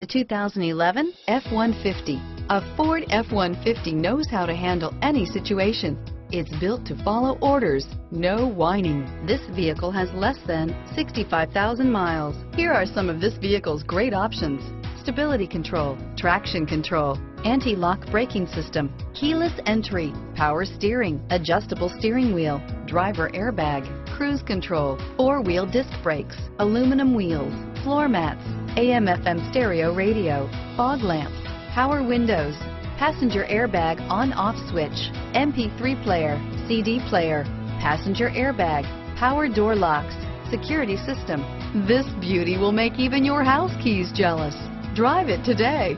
The 2011 F-150. A Ford F-150 knows how to handle any situation. It's built to follow orders, no whining. This vehicle has less than 65,000 miles. Here are some of this vehicle's great options. Stability control, traction control, anti-lock braking system, keyless entry, power steering, adjustable steering wheel, driver airbag, cruise control, four-wheel disc brakes, aluminum wheels, floor mats, AM FM stereo radio, fog lamps, power windows, passenger airbag on-off switch, MP3 player, CD player, passenger airbag, power door locks, security system. This beauty will make even your house keys jealous. Drive it today.